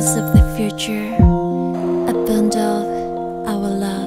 of the future, a bond of our love.